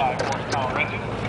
side, horsepower engine.